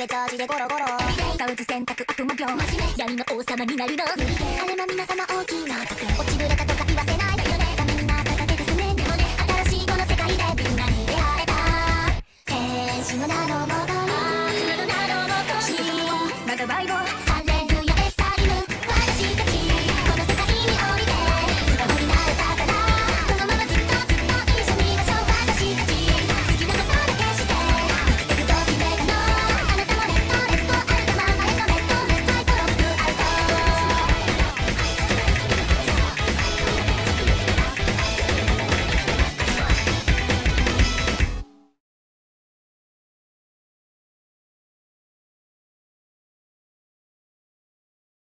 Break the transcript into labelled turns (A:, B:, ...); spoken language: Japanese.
A: けた味でゴロゴロ差打つ選択悪魔病。闇の王様になるの。晴れ間皆様大きな落ちぶれ